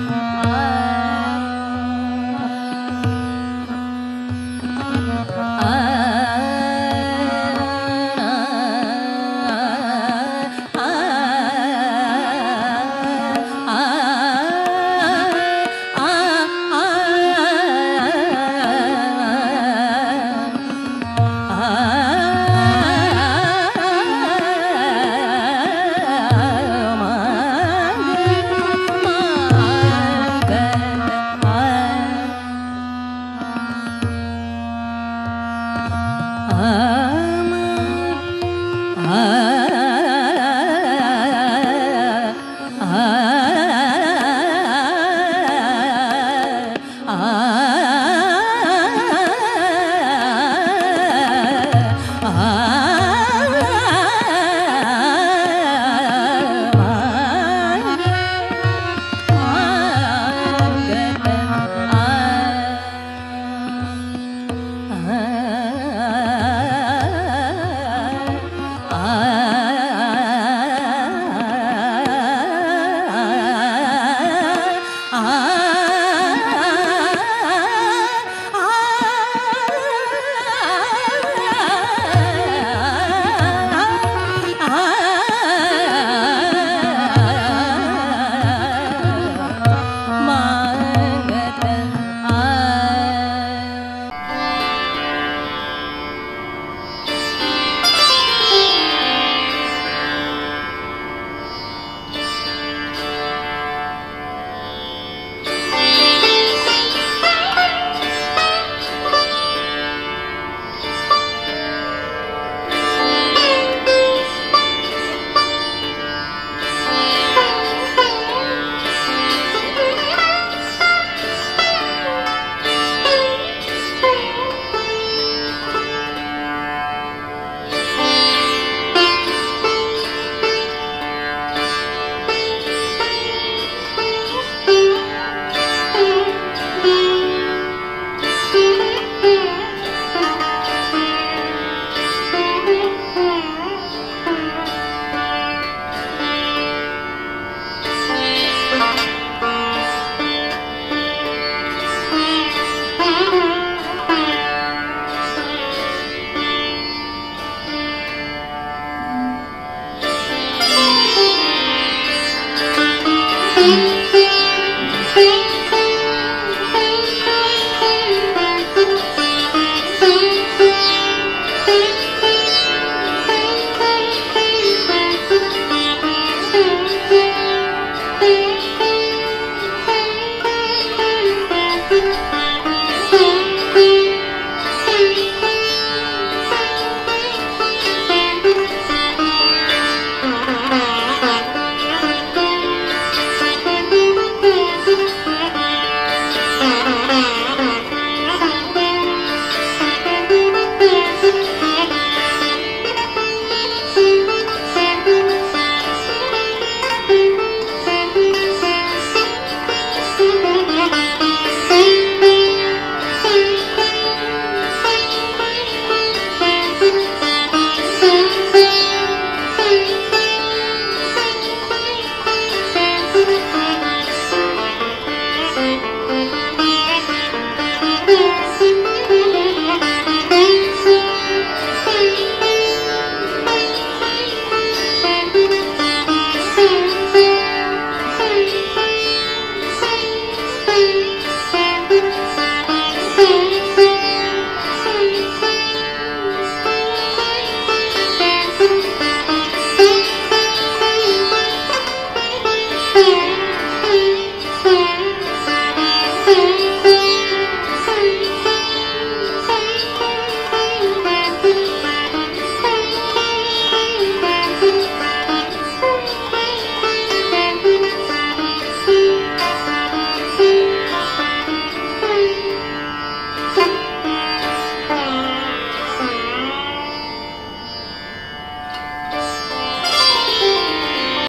Mm-hmm.